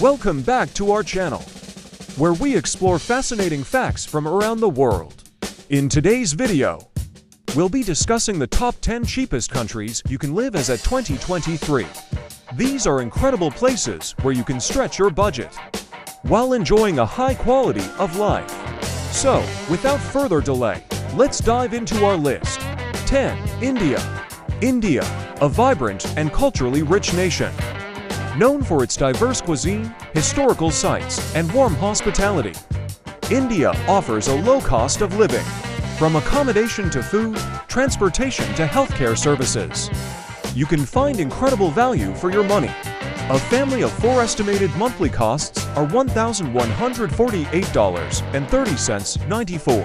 Welcome back to our channel, where we explore fascinating facts from around the world. In today's video, we'll be discussing the top 10 cheapest countries you can live as at 2023. These are incredible places where you can stretch your budget while enjoying a high quality of life. So, without further delay, let's dive into our list. 10. India. India, a vibrant and culturally rich nation. Known for its diverse cuisine, historical sites, and warm hospitality, India offers a low cost of living, from accommodation to food, transportation to healthcare services. You can find incredible value for your money. A family of four estimated monthly costs are $1,148.30 94.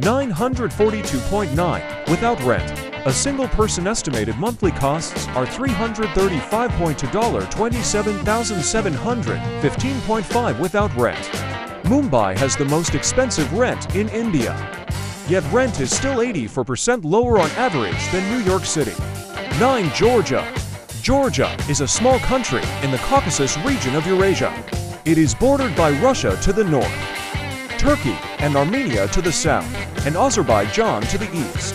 942.9 without rent. A single person estimated monthly costs are $335.2 $27,715.5 without rent. Mumbai has the most expensive rent in India. Yet rent is still 84% lower on average than New York City. 9. Georgia. Georgia is a small country in the Caucasus region of Eurasia. It is bordered by Russia to the north, Turkey and Armenia to the south, and Azerbaijan to the east.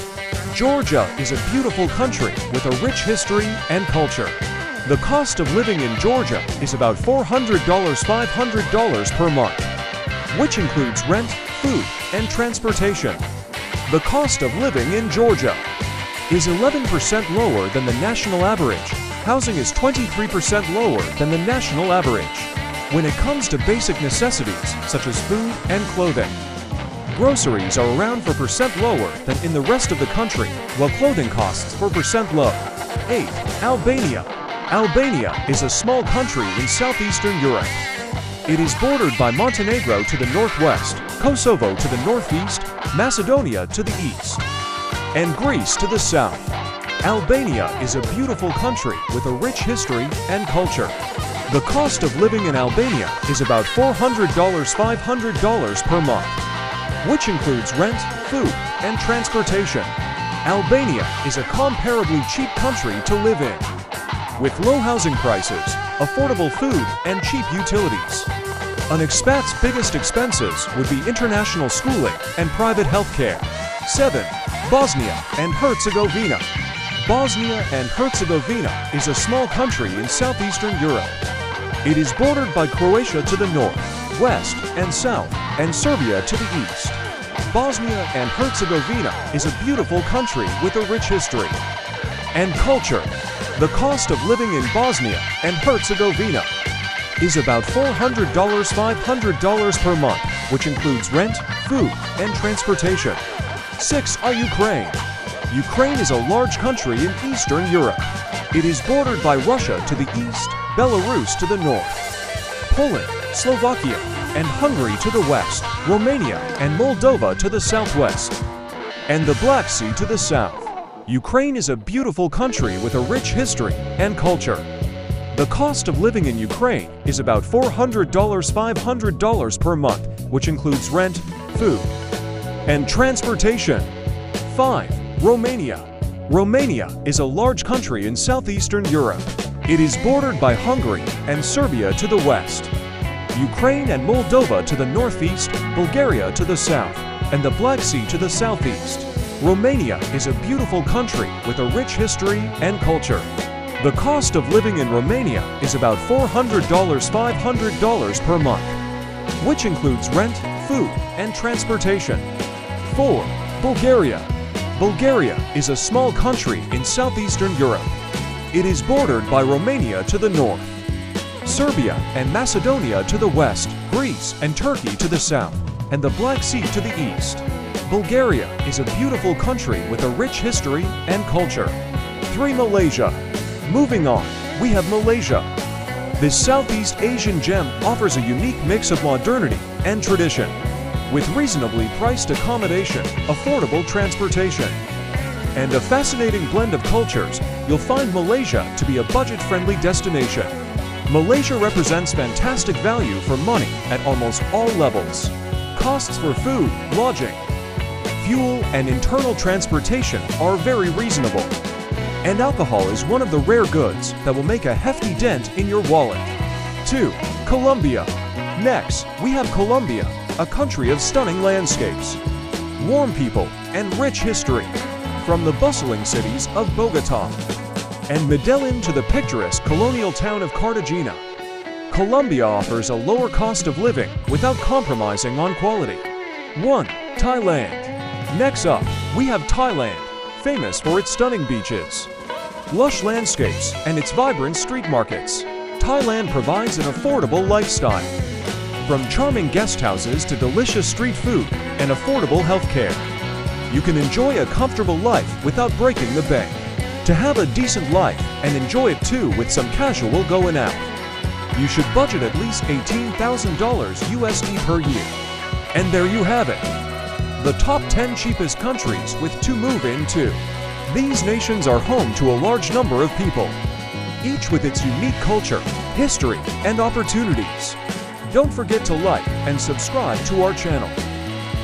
Georgia is a beautiful country with a rich history and culture. The cost of living in Georgia is about $400 $500 per month, which includes rent, food, and transportation. The cost of living in Georgia is 11% lower than the national average. Housing is 23% lower than the national average when it comes to basic necessities such as food and clothing. Groceries are around 4% lower than in the rest of the country, while clothing costs 4% low. 8. Albania. Albania is a small country in southeastern Europe. It is bordered by Montenegro to the northwest, Kosovo to the northeast, Macedonia to the east, and Greece to the south. Albania is a beautiful country with a rich history and culture. The cost of living in Albania is about $400 $500 per month, which includes rent, food, and transportation. Albania is a comparably cheap country to live in, with low housing prices, affordable food, and cheap utilities. An expat's biggest expenses would be international schooling and private health care. 7. Bosnia and Herzegovina. Bosnia and Herzegovina is a small country in southeastern Europe. It is bordered by Croatia to the north, west, and south, and Serbia to the east. Bosnia and Herzegovina is a beautiful country with a rich history and culture. The cost of living in Bosnia and Herzegovina is about $400 $500 per month, which includes rent, food, and transportation. 6. Are Ukraine. Ukraine is a large country in Eastern Europe. It is bordered by Russia to the east, Belarus to the north, Poland, Slovakia, and Hungary to the west, Romania and Moldova to the southwest, and the Black Sea to the south. Ukraine is a beautiful country with a rich history and culture. The cost of living in Ukraine is about $400 $500 per month, which includes rent, food, and transportation. 5. Romania. Romania is a large country in southeastern Europe. It is bordered by Hungary and Serbia to the west, Ukraine and Moldova to the northeast, Bulgaria to the south, and the Black Sea to the southeast. Romania is a beautiful country with a rich history and culture. The cost of living in Romania is about $400 $500 per month, which includes rent, food, and transportation. 4. Bulgaria. Bulgaria is a small country in southeastern Europe. It is bordered by Romania to the north, Serbia and Macedonia to the west, Greece and Turkey to the south, and the Black Sea to the east. Bulgaria is a beautiful country with a rich history and culture. 3. Malaysia. Moving on, we have Malaysia. This Southeast Asian gem offers a unique mix of modernity and tradition. With reasonably priced accommodation, affordable transportation, and a fascinating blend of cultures, you'll find Malaysia to be a budget-friendly destination. Malaysia represents fantastic value for money at almost all levels. Costs for food, lodging, fuel, and internal transportation are very reasonable. And alcohol is one of the rare goods that will make a hefty dent in your wallet. 2. Colombia. Next, we have Colombia, a country of stunning landscapes, warm people, and rich history. From the bustling cities of Bogota and Medellin to the picturesque colonial town of Cartagena, Colombia offers a lower cost of living without compromising on quality. 1. Thailand. Next up, we have Thailand, famous for its stunning beaches, lush landscapes, and its vibrant street markets. Thailand provides an affordable lifestyle. From charming guest houses to delicious street food and affordable health care, you can enjoy a comfortable life without breaking the bank. To have a decent life and enjoy it too with some casual going out, you should budget at least $18,000 USD per year. And there you have it. The top 10 cheapest countries with to move into. These nations are home to a large number of people, each with its unique culture, history, and opportunities. Don't forget to like and subscribe to our channel.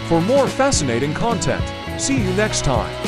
For more fascinating content, see you next time.